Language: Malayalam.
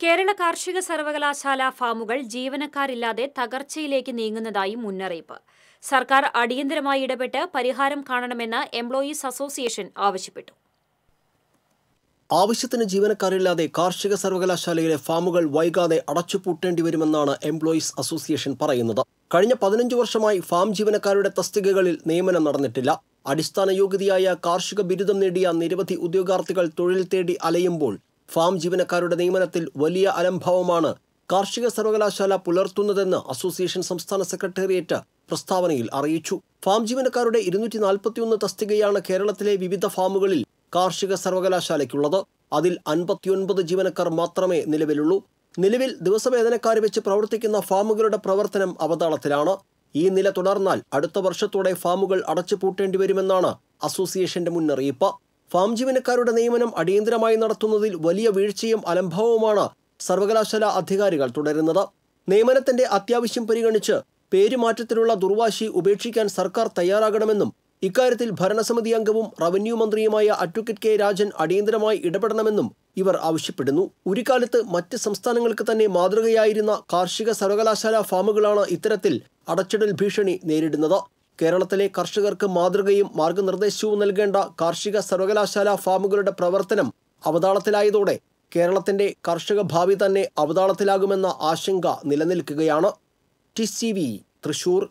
കേരള കാർഷിക സർവകലാശാല ഫാമുകൾ ജീവനക്കാരില്ലാതെ തകർച്ചയിലേക്ക് നീങ്ങുന്നതായി മുന്നറിയിപ്പ്. സർക്കാർ അടിയന്തരമായി ഇടപെട്ട് പരിഹാരം കാണണമെന്ന് എംപ്ലോയീസ് അസോസിയേഷൻ ആവശ്യപ്പെട്ടു. ആവശ്യത്തിന് ജീവനക്കാരില്ലാതെ കാർഷിക സർവകലാശാലയിലെ ഫാമുകൾ വൈകാതെ അടച്ചുപൂട്ടേണ്ടി വരുമെന്നാണ് എംപ്ലോയീസ് അസോസിയേഷൻ പറയുന്നത്. കഴിഞ്ഞ പതിനഞ്ച് വർഷമായി ഫാം ജീവനക്കാരുടെ തസ്തികകളിൽ നിയമനം നടന്നിട്ടില്ല. അടിസ്ഥാന യോഗ്യതയായ കാർഷിക ബിരുദം നേടിയ നിരവധി ഉദ്യോഗാർത്ഥികൾ തൊഴിൽ തേടി അലയുമ്പോൾ ഫാം ജീവനക്കാരുടെ നിയമനത്തിൽ വലിയ അലംഭാവമാണ് കാർഷിക സർവകലാശാല പുലർത്തുന്നതെന്ന് അസോസിയേഷൻ സംസ്ഥാന സെക്രട്ടേറിയറ്റ് പ്രസ്താവനയിൽ അറിയിച്ചു. ഫാം ജീവനക്കാരുടെ ഇരുന്നൂറ്റി നാൽപ്പത്തിയൊന്ന് തസ്തികയാണ് കേരളത്തിലെ വിവിധ ഫാമുകളിൽ കാർഷിക സർവകലാശാലയ്ക്കുള്ളത്. അതിൽ അൻപത്തിയൊൻപത് ജീവനക്കാർ മാത്രമേ നിലവിലുള്ളൂ. നിലവിൽ ദിവസവേതനക്കാരെ വെച്ച് പ്രവർത്തിക്കുന്ന ഫാമുകളുടെ പ്രവർത്തനം അവതാളത്തിലാണ്. ഈ നില തുടർന്നാൽ അടുത്ത വർഷത്തോടെ ഫാമുകൾ അടച്ചുപൂട്ടേണ്ടി വരുമെന്നാണ് അസോസിയേഷന്റെ മുന്നറിയിപ്പ്. ഫാം ജീവനക്കാരുടെ നിയമനം അടിയന്തരമായി നടത്തുന്നതിൽ വലിയ വീഴ്ചയും അലംഭാവവുമാണ് സർവകലാശാല അധികാരികൾ തുടരുന്നത്. നിയമനത്തിന്റെ അത്യാവശ്യം പരിഗണിച്ച് പേരുമാറ്റത്തിലുള്ള ദുർവാശി ഉപേക്ഷിക്കാൻ സർക്കാർ തയ്യാറാകണമെന്നും ഇക്കാര്യത്തിൽ ഭരണസമിതി അംഗവും റവന്യൂ മന്ത്രിയുമായ അഡ്വക്കേറ്റ് കെ രാജൻ അടിയന്തരമായി ഇടപെടണമെന്നും ഇവർ ആവശ്യപ്പെടുന്നു. ഒരു കാലത്ത് മറ്റ് സംസ്ഥാനങ്ങൾക്ക് തന്നെ മാതൃകയായിരുന്ന കാർഷിക സർവകലാശാല ഫാമുകളാണ് ഇത്തരത്തിൽ അടച്ചിടൽ ഭീഷണി നേരിടുന്നത്. കേരളത്തിലെ കർഷകർക്ക് മാതൃകയും മാർഗനിർദ്ദേശവും നൽകേണ്ട കാർഷിക സർവകലാശാല ഫാമുകളുടെ പ്രവർത്തനം അവതാളത്തിലായതോടെ കേരളത്തിന്റെ കർഷക ഭാവി തന്നെ അവതാളത്തിലാകുമെന്ന ആശങ്ക നിലനിൽക്കുകയാണ്. T C V Thrissur.